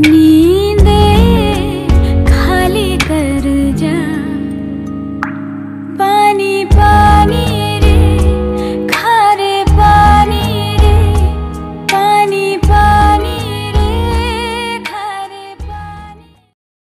你。